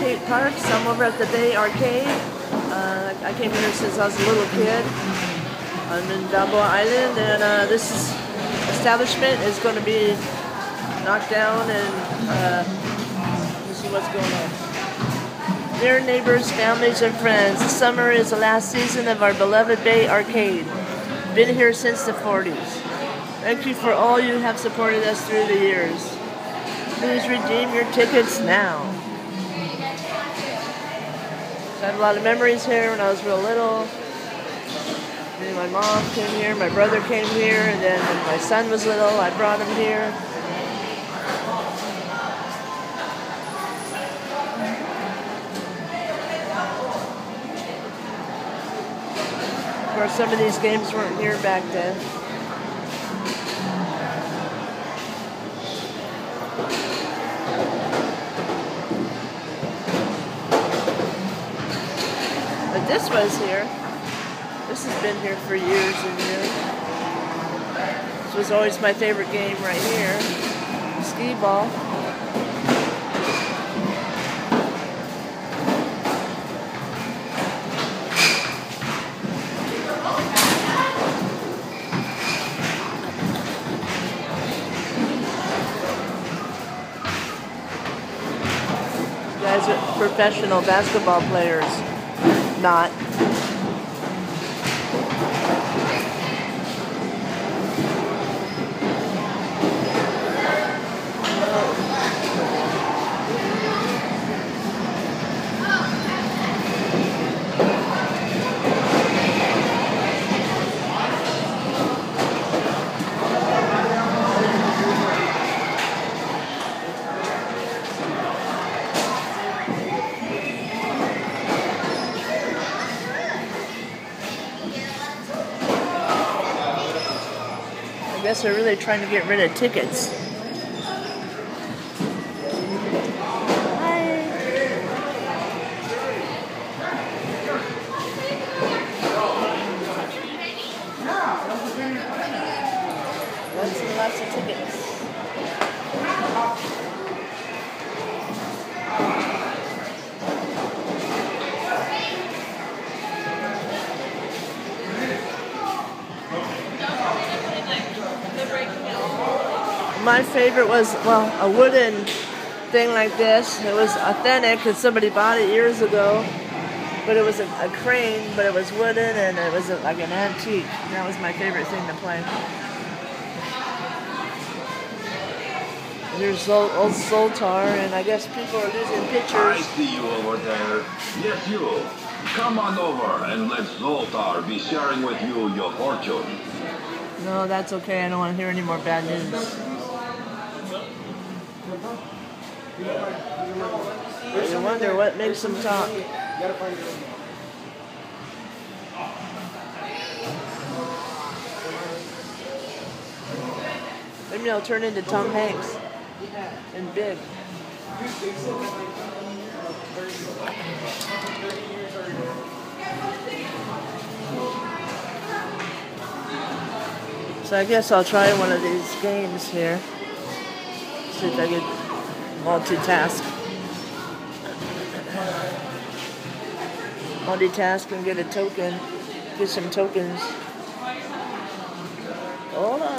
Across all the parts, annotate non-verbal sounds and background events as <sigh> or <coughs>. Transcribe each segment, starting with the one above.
Kate Parkes. I'm over at the Bay Arcade. Uh, I came here since I was a little kid. I'm in Balboa Island, and uh, this is, establishment is going to be knocked down, and uh, let's see what's going on. Dear neighbors, families, and friends, summer is the last season of our beloved Bay Arcade. Been here since the 40s. Thank you for all you have supported us through the years. Please redeem your tickets now. I have a lot of memories here when I was real little. And my mom came here, my brother came here, and then when my son was little, I brought him here. Of course, some of these games weren't here back then. But this was here. This has been here for years and years. This was always my favorite game right here. Skee ball. Professional basketball players. Not. Guess they're really trying to get rid of tickets. My favorite was, well, a wooden thing like this. It was authentic because somebody bought it years ago. But it was a, a crane, but it was wooden and it was a, like an antique. And that was my favorite thing to play. Here's old, old Zoltar, and I guess people are losing pictures. I see you over there. Yes, you. Come on over and let Zoltar be sharing with you your fortune. No, that's okay. I don't want to hear any more bad news. I wonder what makes them talk. Maybe I'll turn into Tom Hanks and Big. So I guess I'll try one of these games here. See if I can multitask. Multitask and get a token. Get some tokens. Hold.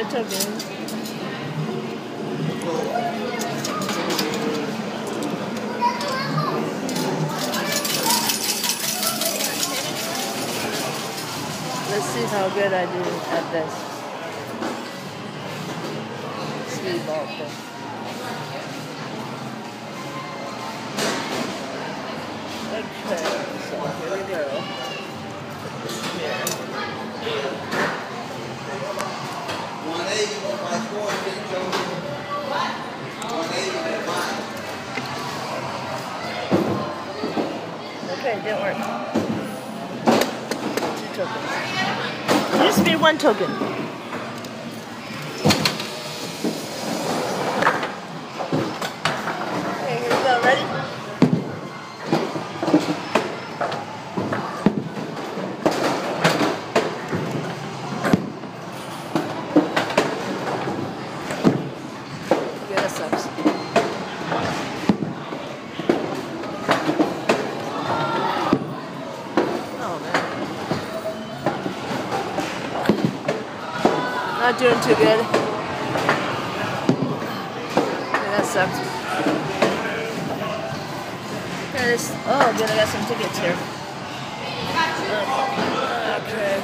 Token. Let's see how good I do at this. Speed ball. Tokens. It used to be one token. Okay, here we go. Ready? Yeah, that sucks. Oh man. Not doing too good. Yeah, that sucks. Okay, this, oh good, I got some tickets here. Okay.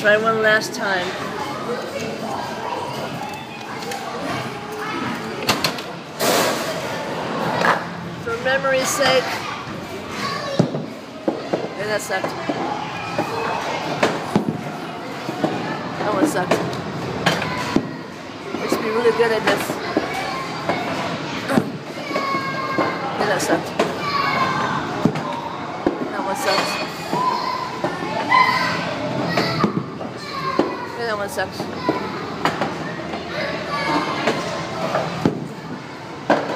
Try one last time. For memory's sake. Yeah, that sucked. That sucked. I used to be really good at this. <coughs> Yeah, that sucked. That one sucks. Yeah, that one sucks.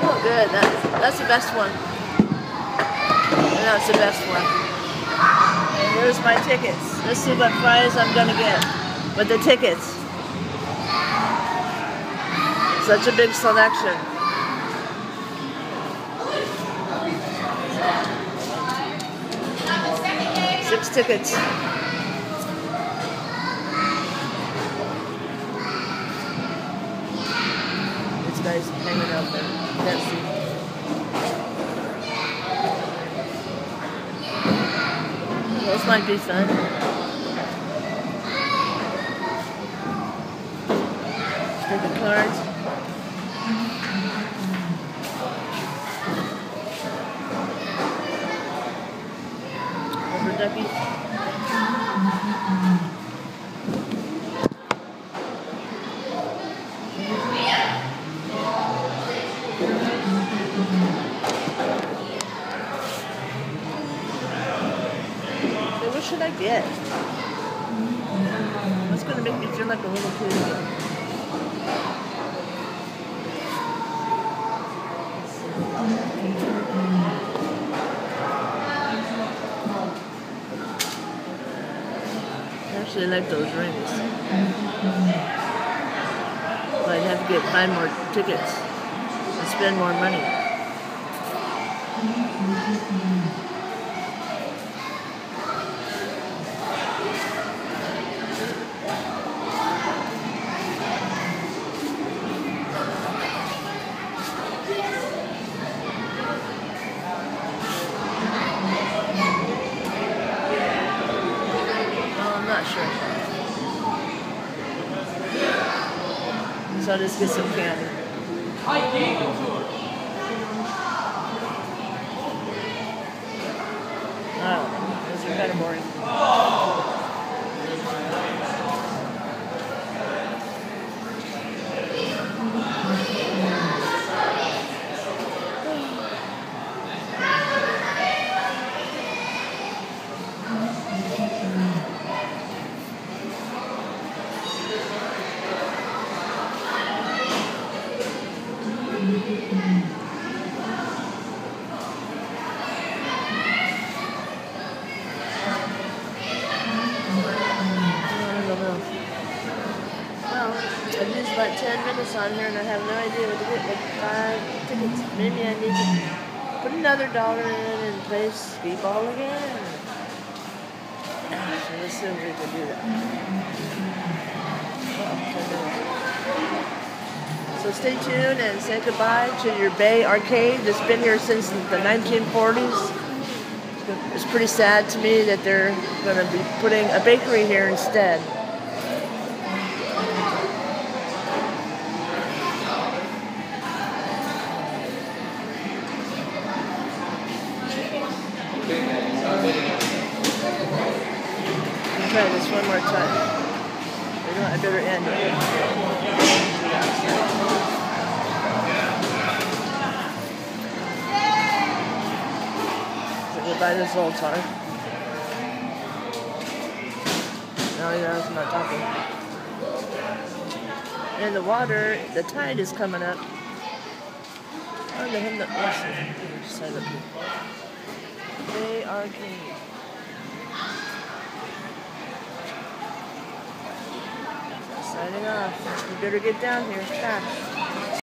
Oh, good. That's, that's the best one. And that's the best one. Here's my tickets. Let's see what prize I'm gonna get with the tickets. Such a big selection. Six tickets. This guy's hanging out there. Can't see. Those might be fun. The ducky. What should I get? What's gonna make me feel like a little kid again? I actually like those rings. But I'd have to get five more tickets and spend more money. Well, I'm not sure. So I'll just get some candy. I don't know. Those are kind of boring. I don't know. Well, About 10 minutes on here and I have no idea what to get. Like five tickets. Maybe I need to put another dollar in and play speedball again. Ah, so let's see if we can do that. So stay tuned and say goodbye to your Bay Arcade that's been here since the 1940s. It's pretty sad to me that they're going to be putting a bakery here instead. Try this one more time. I better end it. So goodbye to Zoltar. No, you know, I'm not talking. And the water, the tide is coming up. Oh, the him that listen. Side up here. Signing off. You better get down here fast.